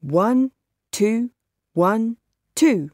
One, two, one, two.